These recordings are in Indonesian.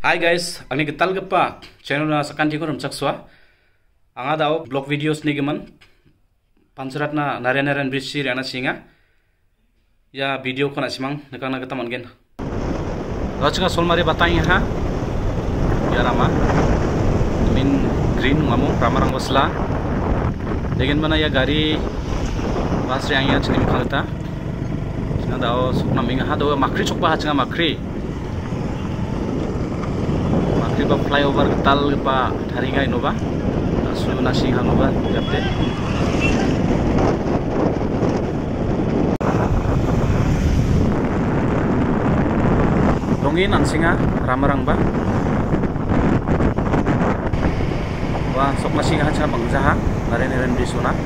Hi guys, angni getal gepa channel na sakanti ko rumchakswa. Anga dao blog videos ni geman. Pansurat na naren naren bridge rana singa. Ya video ko na simang nekang na getaman gen. Gachka solmari batai ha. Ya rama. Min green mamu ramarang wasla. Degen mana ya gari bas yang ya chini khalta. Singa dao sukna minga ha do makri chokpa ha chinga makri. Tiba flyover tal pa tharinga inova su nasi hanova japte rongin ansinga ramarang ba wah sok nasi hacha bangjaha naren naren bisuna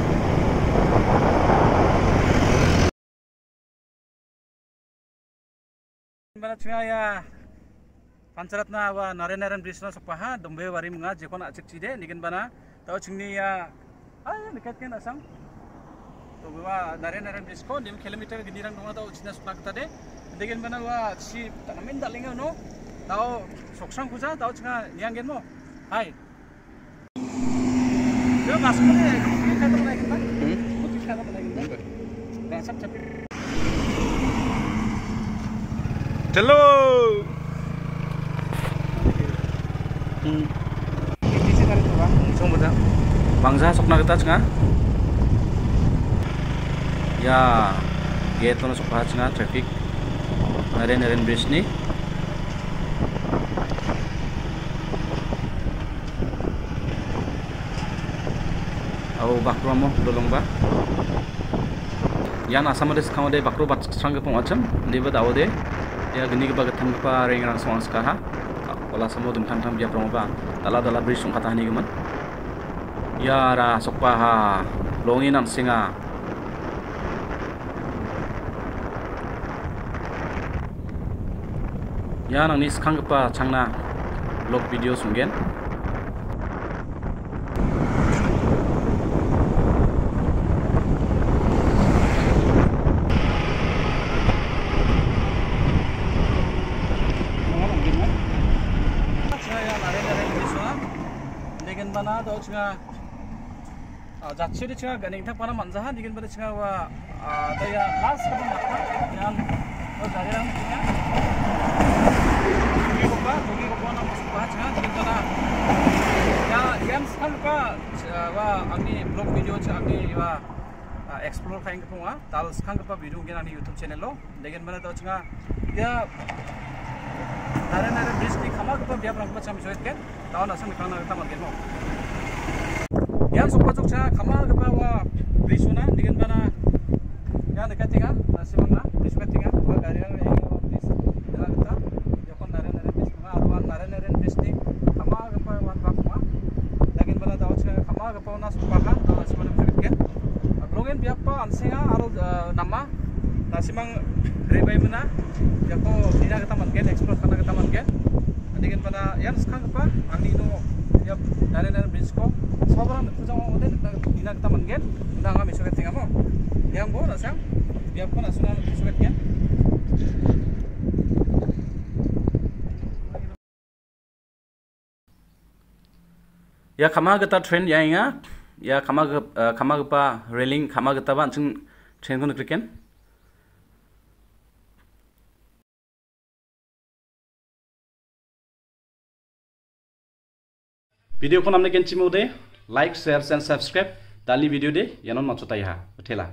Mana ya pancarat na wa nare naren brisna sapaha dombe wari mga jekon acik cide nigen bana tau cingni ya ay dekat kan asang to wa nare naren brisko nim kilometer ginirang dong tau cina sukna kita de nigen bana wa si tanamin dalinga no tau soksang kuja tau cinga niang gen mo hai Yo masuk ni, kamu kata kita? Hmm? Kamu kata mana kita? Dasar capek. Hello. Bangsa sokna kita cenga ya gate no sokna cenga traffic. Naren naren bridge ni. Au bakro mo dolong ba. Yan asam des kamade bakro bat sang pong acham deba dawde ya gini ke bagat pa reng rang song skaha wala samo dum tham dia promo ba tala dala bridge sung kata ni geman ya ra sokpa ha longi nan singa. Ya nang ni skang pa changna vlog video sungen mana do chinga jachiri chinga ganing thak pana manjaha digin bada chinga wa da ya last kadang mata yan o dari rang chinga dugi ko ba dugi ko na masuk ba chinga digin bada ya yan skal pa wa agni blog video cha agni wa explore kain ke punga tal skang pa video gen ani youtube channel lo digin bada do chinga ya nare nare bridge ni khama ko biap rang pa cham joit ken tahu nasa ni kana kita makin mau yang suka jogja kamal kebawa brisuna dengan mana yang dekat tiga nasi mana bris dekat tiga wa gari yang yang bris jalan kita jokon nare nare bris mana arwan nare nare bris ni kamal kebawa wan bakma dengan mana tahu jogja kamal kebawa nas supakan tahu nasi mana dekat ken blogin biap pa ansinga aro nama nasi mang rebai jako dina kita makin explore karena kita makin dengan pada yang sekarang apa? Angni no ya dari dari bridge ko sobrang pujang mo din ina kita manggen nda nga misuket tinga mo yang sang biap ko na suna misuket yan ya kama gata train ya inga. Ya kama kama pa railing kama gata ba chung train ko nakriken video को नामने केन चिमो they like share and subscribe दाली वीडियो दे यानन मचोताई हा उठेला